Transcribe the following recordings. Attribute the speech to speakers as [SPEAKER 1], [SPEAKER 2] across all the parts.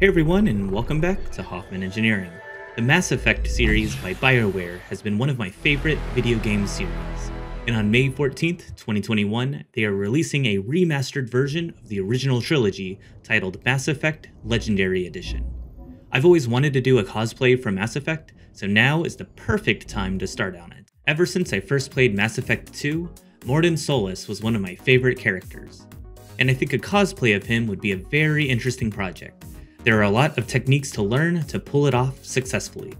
[SPEAKER 1] Hey everyone, and welcome back to Hoffman Engineering. The Mass Effect series by BioWare has been one of my favorite video game series. And on May 14th, 2021, they are releasing a remastered version of the original trilogy titled Mass Effect Legendary Edition. I've always wanted to do a cosplay for Mass Effect, so now is the perfect time to start on it. Ever since I first played Mass Effect 2, Mordin Solus was one of my favorite characters. And I think a cosplay of him would be a very interesting project. There are a lot of techniques to learn to pull it off successfully.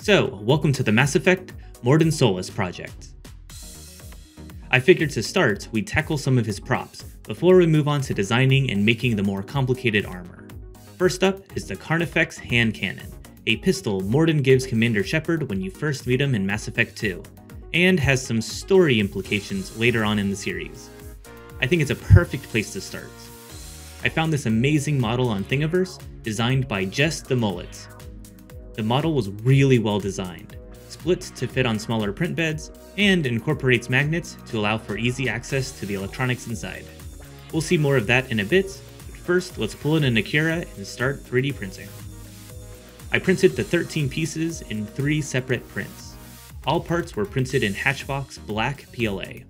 [SPEAKER 1] So, welcome to the Mass Effect Mordin Solus project. I figured to start, we'd tackle some of his props, before we move on to designing and making the more complicated armor. First up is the Carnifex Hand Cannon, a pistol Mordin gives Commander Shepard when you first meet him in Mass Effect 2, and has some story implications later on in the series. I think it's a perfect place to start. I found this amazing model on Thingiverse, designed by Jess the Mullet. The model was really well designed, split to fit on smaller print beds, and incorporates magnets to allow for easy access to the electronics inside. We'll see more of that in a bit, but first let's pull in an Akira and start 3D printing. I printed the 13 pieces in three separate prints. All parts were printed in Hatchbox Black PLA.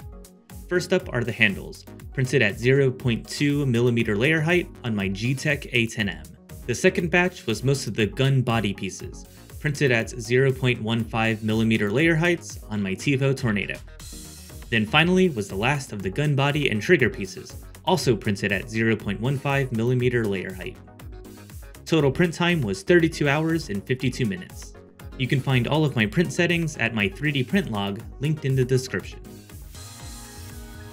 [SPEAKER 1] First up are the handles, printed at 0.2mm layer height on my Geeetech A10M. The second batch was most of the gun body pieces, printed at 0.15mm layer heights on my TEVO Tornado. Then finally was the last of the gun body and trigger pieces, also printed at 0.15mm layer height. Total print time was 32 hours and 52 minutes. You can find all of my print settings at my 3D print log linked in the description.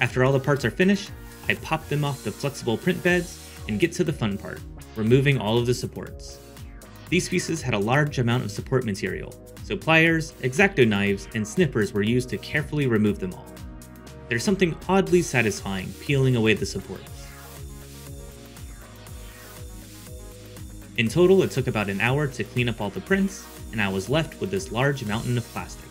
[SPEAKER 1] After all the parts are finished, I pop them off the flexible print beds and get to the fun part, removing all of the supports. These pieces had a large amount of support material, so pliers, X-Acto knives, and snippers were used to carefully remove them all. There's something oddly satisfying peeling away the supports. In total, it took about an hour to clean up all the prints, and I was left with this large mountain of plastic.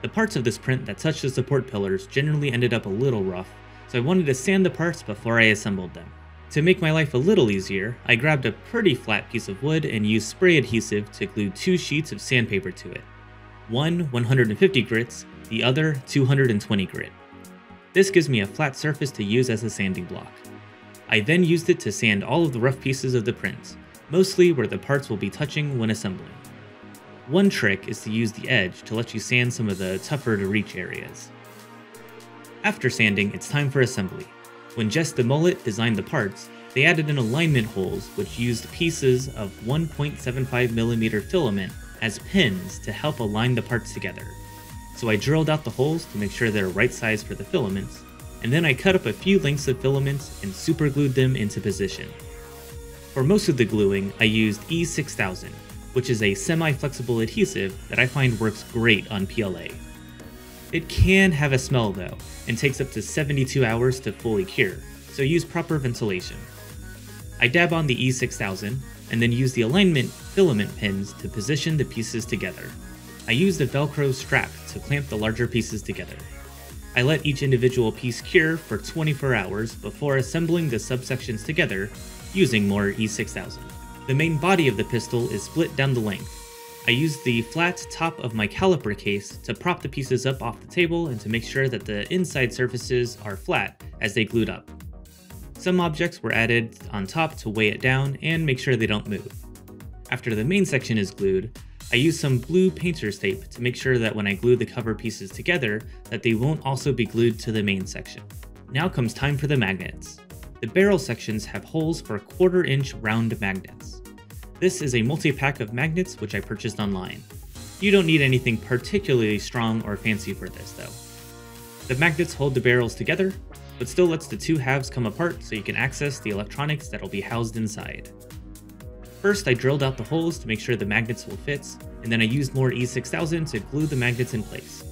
[SPEAKER 1] The parts of this print that touched the support pillars generally ended up a little rough, so I wanted to sand the parts before I assembled them. To make my life a little easier, I grabbed a pretty flat piece of wood and used spray adhesive to glue two sheets of sandpaper to it. One 150 grits, the other 220 grit. This gives me a flat surface to use as a sanding block. I then used it to sand all of the rough pieces of the print, mostly where the parts will be touching when assembling. One trick is to use the edge to let you sand some of the tougher to reach areas. After sanding, it's time for assembly. When Jess the Mullet designed the parts, they added in alignment holes which used pieces of 1.75mm filament as pins to help align the parts together. So I drilled out the holes to make sure they're right size for the filaments, and then I cut up a few lengths of filaments and superglued them into position. For most of the gluing, I used E6000, which is a semi-flexible adhesive that I find works great on PLA. It can have a smell though, and takes up to 72 hours to fully cure, so use proper ventilation. I dab on the E6000, and then use the alignment filament pins to position the pieces together. I use a velcro strap to clamp the larger pieces together. I let each individual piece cure for 24 hours before assembling the subsections together using more E6000. The main body of the pistol is split down the length. I used the flat top of my caliper case to prop the pieces up off the table and to make sure that the inside surfaces are flat as they glued up. Some objects were added on top to weigh it down and make sure they don't move. After the main section is glued, I used some blue painter's tape to make sure that when I glue the cover pieces together that they won't also be glued to the main section. Now comes time for the magnets. The barrel sections have holes for quarter inch round magnets. This is a multi-pack of magnets which I purchased online. You don't need anything particularly strong or fancy for this though. The magnets hold the barrels together, but still lets the two halves come apart so you can access the electronics that'll be housed inside. First I drilled out the holes to make sure the magnets will fit, and then I used more E6000 to glue the magnets in place.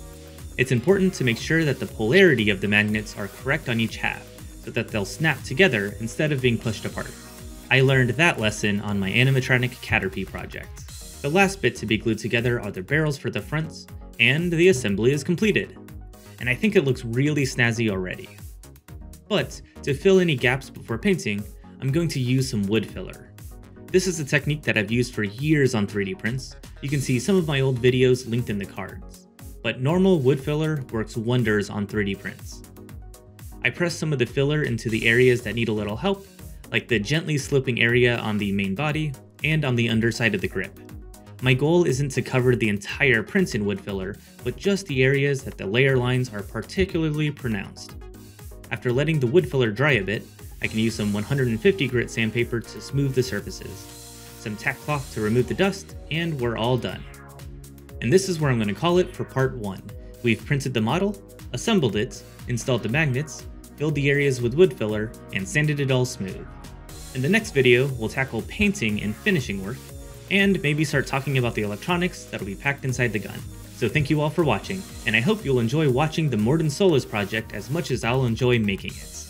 [SPEAKER 1] It's important to make sure that the polarity of the magnets are correct on each half, so that they'll snap together instead of being pushed apart. I learned that lesson on my animatronic Caterpie project. The last bit to be glued together are the barrels for the fronts, and the assembly is completed. And I think it looks really snazzy already. But, to fill any gaps before painting, I'm going to use some wood filler. This is a technique that I've used for years on 3D prints. You can see some of my old videos linked in the cards. But normal wood filler works wonders on 3D prints. I press some of the filler into the areas that need a little help, like the gently sloping area on the main body and on the underside of the grip. My goal isn't to cover the entire prints in wood filler, but just the areas that the layer lines are particularly pronounced. After letting the wood filler dry a bit, I can use some 150 grit sandpaper to smooth the surfaces, some tack cloth to remove the dust, and we're all done. And this is where I'm going to call it for part 1. We've printed the model, assembled it, installed the magnets, filled the areas with wood filler, and sanded it all smooth. In the next video, we'll tackle painting and finishing work, and maybe start talking about the electronics that'll be packed inside the gun. So thank you all for watching, and I hope you'll enjoy watching the Mordin Solus project as much as I'll enjoy making it.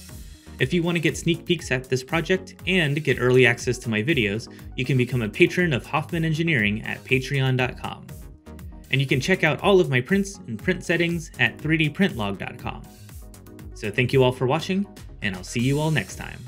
[SPEAKER 1] If you want to get sneak peeks at this project and get early access to my videos, you can become a patron of Hoffman Engineering at patreon.com. And you can check out all of my prints and print settings at 3dprintlog.com. So thank you all for watching, and I'll see you all next time.